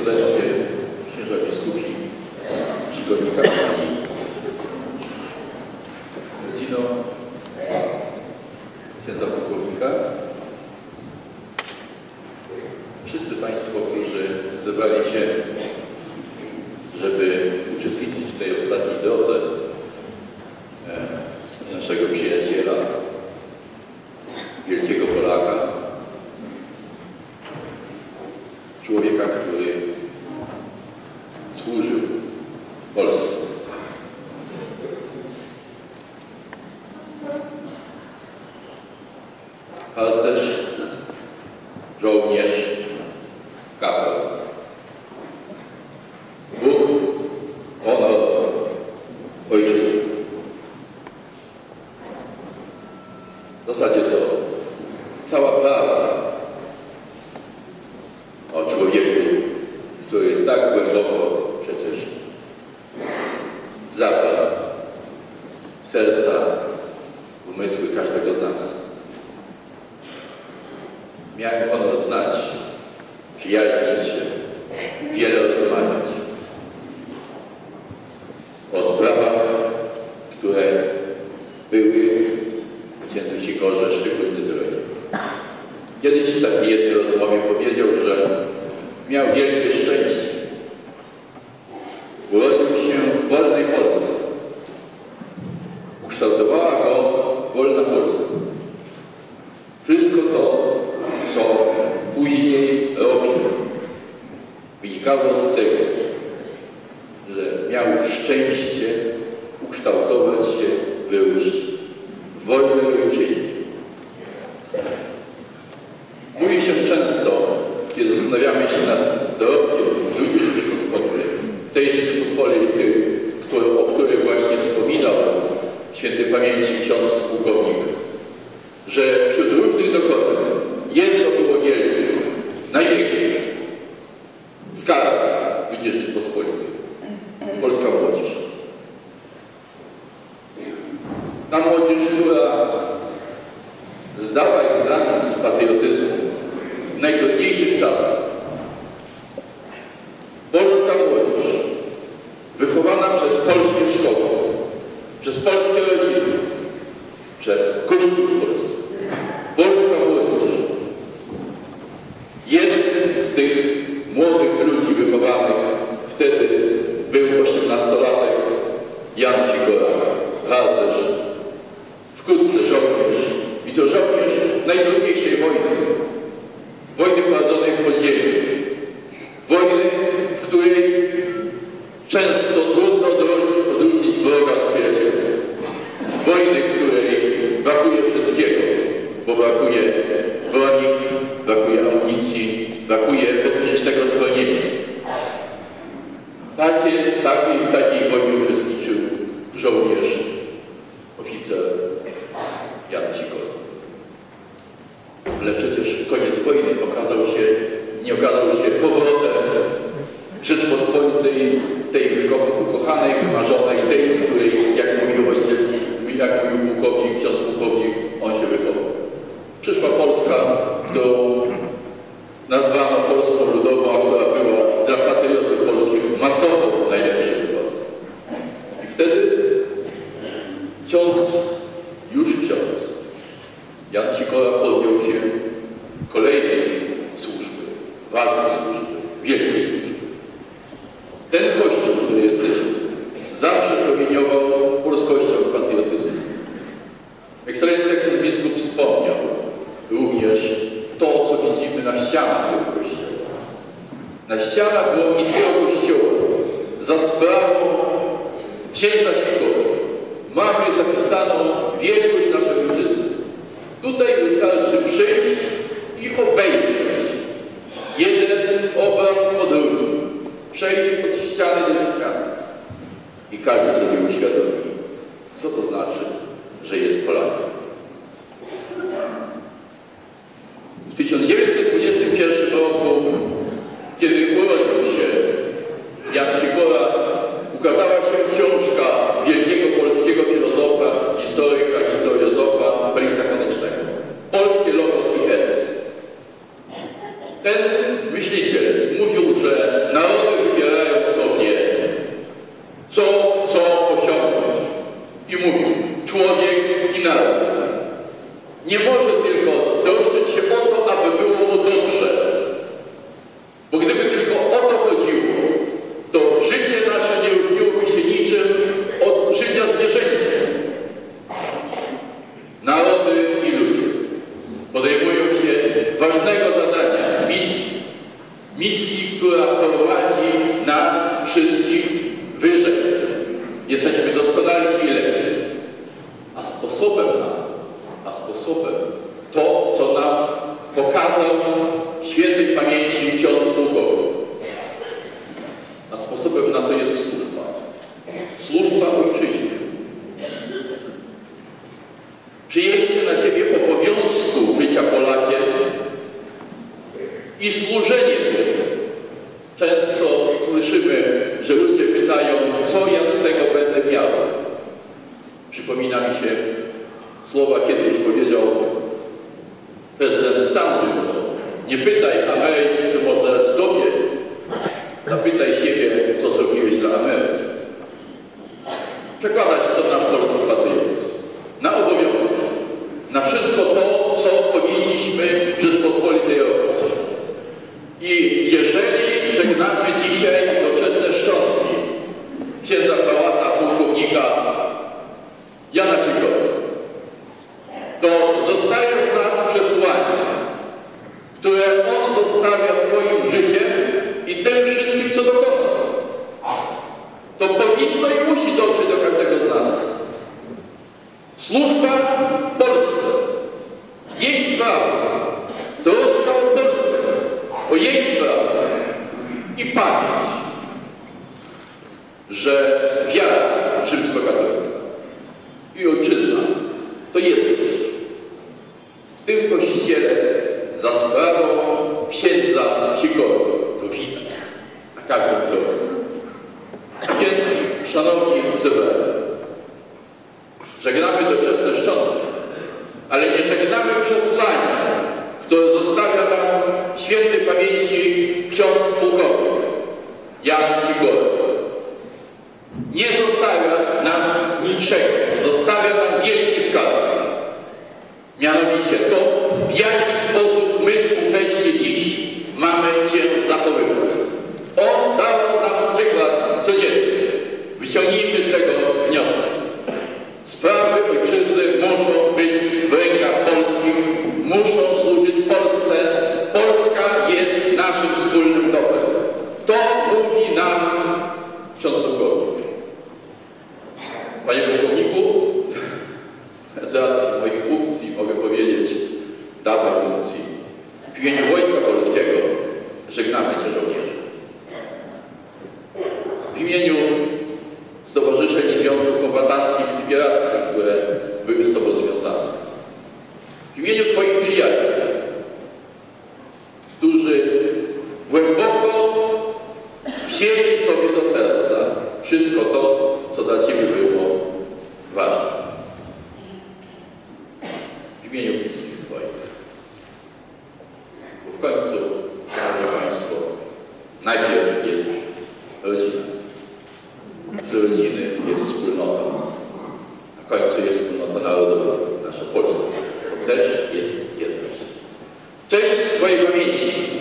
Ekscelencje, księża biskupi, czcigodni kapłani, rodzino, księdza pułkownika, wszyscy Państwo, którzy zebrali się, człowieka, który służył Polsce. Harcerz, żołnierz, kapłan. Bóg, honor, ojczyzna. W zasadzie to cała prawda o człowieku, który tak głęboko przecież zapadł w serca, umysły każdego z nas. Miałem honor znać, przyjaźnić się, wiele rozmawiać o sprawach, które były księdzu Sikorze szczególnie drogie. Kiedyś w takiej jednej rozmowie powiedział, że miał wielkie szczęście. Urodził się w wolnej Polsce. Ukształtowała go wolna Polska. Wszystko to, co później robił, wynikało z tego, że miał szczęście ukształtować się, wyrósł w wolnej ojczyźnie. Mówi się często, kiedy zastanawiamy się nad był osiemnastolatek Jan Sikora, harcerz, wkrótce żołnierz. I to żołnierz najtrudniejszej wojny. Wojny prowadzonej w podziemiu. Wojny, w której często trudno odróżnić, odróżnić wroga od przyjaciela. Wojny, w której brakuje wszystkiego, bo brakuje broni, brakuje amunicji, brakuje bezpiecznego schronienia. Takie, takiej, takiej wojnie uczestniczył żołnierz, oficer Jan Sikor. Ale przecież koniec wojny okazał się, nie okazał się powrotem Rzeczpospolitej, tej ukochanej, wymarzonej, tej, której, jak mówił ojciec, jak mówił pułkownik, ksiądz pułkownik, on się wychował. Przyszła Polska, którą nazwano Polską Ludową, a która była dla patriotów polskich macochą najlepszym wyborem. I wtedy ksiądz, już ksiądz, Jan Sikora podjął się kolejnej służby, ważnej służby, wielkiej służby. Ten kościół, który jesteśmy, zawsze promieniował polskością i patriotyzmem. Ekscelencja ksiądz biskup wspomniał również to, co widzimy na ścianach tego kościoła. Na ścianach Łomnickiego kościoła za sprawą księdza Sikory mamy zapisaną wielkość Przejść od ściany do. I każdy sobie uświadomi, co to znaczy, że jest Polakiem. W 1921 roku, kiedy urodził się Jan Sikora, ukazała się książka mówił człowiek i naród. Nie może tylko troszczyć się o to, aby było mu dobrze. Bo gdyby tylko o to chodziło, to życie nasze nie różniłoby się niczym od życia zwierzęcia. Narody i ludzie podejmują się ważnego pokazał świętej pamięci ksiądz pułkownik. A sposobem na to jest służba. Służba ojczyźnie. Przyjęcie na siebie obowiązku bycia Polakiem i służenie. Często słyszymy, że ludzie pytają, co ja z tego będę miał. Przypomina mi się słowa kiedyś powiedział Nie pytaj Ameryki, co można dać Tobie. Zapytaj siebie, co zrobiłeś dla Ameryki. Przekłada się to na nasz polski patriotyzm. Na obowiązki. Na wszystko to, co powinniśmy w Rzeczpospolitej robić. I jeżeli żegnamy dzisiaj doczesne szczątki księdza Pałata, pułkownika Jana Figura, to zostają w nas przesłania, które on zostawia swoim życiem i tym wszystkim, co dokonał. To powinno i musi dotrzeć do każdego z nas. Służba Polsce, jej sprawa, troska o Polskę, o jej sprawę i pamięć, że wiara rzymskokatolicka i ojczyzna to jedność. W tym kościele za sprawą księdza Sikory to widać na każdym kroku. Więc, szanowni zebrani, żegnamy doczesne szczątki, ale nie żegnamy przesłania, które zostawia nam świętej pamięci ksiądz pułkownik Jan Sikory. Nie zostawia nam niczego, zostawia nam wielki skarb. Mianowicie to, w jaki sposób W imieniu Stowarzyszeń i Związków Kombatanckich i Sypierackich, które były z Tobą związane. W imieniu Twoich przyjaciół, którzy głęboko wzięli sobie do serca wszystko to, co dla Ciebie było ważne. W imieniu bliskich Twoich. Bo w końcu, Szanowni Państwo, najpierw jest rodzina. Z rodziny jest wspólnota. Na końcu jest wspólnota narodowa, nasza Polska. To też jest jedność. Cześć Twojej pamięci